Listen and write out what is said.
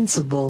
Invincible.